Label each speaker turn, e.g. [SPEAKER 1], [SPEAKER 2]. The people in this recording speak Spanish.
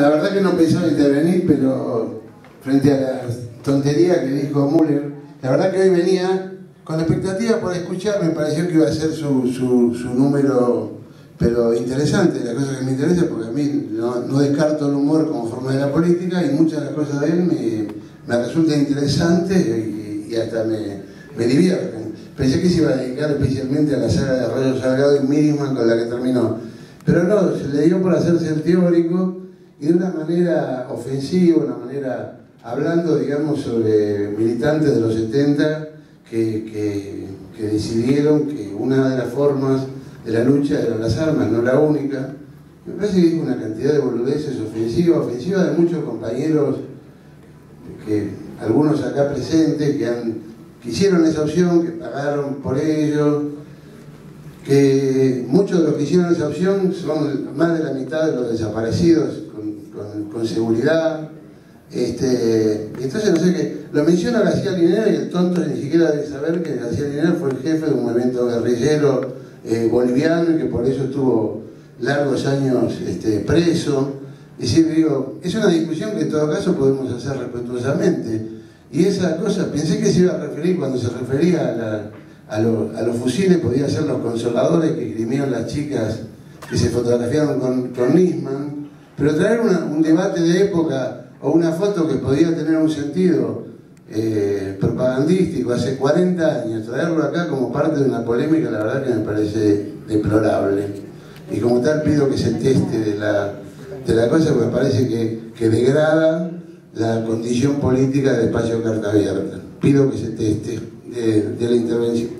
[SPEAKER 1] La verdad que no pensaba intervenir, pero frente a la tontería que dijo Müller, la verdad que hoy venía con la expectativa por escuchar, me pareció que iba a ser su, número, pero interesante, la cosa que me interesa, porque a mí no, descarto el humor como forma de la política y muchas de las cosas de él me, me resultan interesantes y, hasta me, me divierten. Pensé que se iba a dedicar especialmente a la saga de Rayo Salgado y Midisman con la que terminó. Pero no, se le dio por hacerse el teórico y de una manera ofensiva, una manera hablando, digamos, sobre militantes de los 70 que, decidieron que una de las formas de la lucha eran las armas, no la única. Me parece que dijo una cantidad de boludeces ofensivas, ofensivas de muchos compañeros, que algunos acá presentes, que, han, que hicieron esa opción, que pagaron por ello, que muchos de los que hicieron esa opción son más de la mitad de los desaparecidos con, seguridad. Este, entonces, no sé qué, lo menciona García Linera y el tonto ni siquiera debe saber que García Linera fue el jefe de un movimiento guerrillero eh, boliviano y que por eso estuvo largos años este, preso. Es decir, digo, es una discusión que en todo caso podemos hacer respetuosamente. Y esa cosa, pensé que se iba a referir cuando se refería a, los fusiles, podía ser los consoladores que esgrimieron las chicas que se fotografiaron con, con Nisman, pero traer un debate de época o una foto que podía tener un sentido eh, propagandístico hace 40 años, traerlo acá como parte de una polémica, la verdad que me parece deplorable. Y como tal pido que se teste de la, de la cosa, porque me parece que, degrada la condición política del espacio carta abierta. Pido que se teste de la intervención.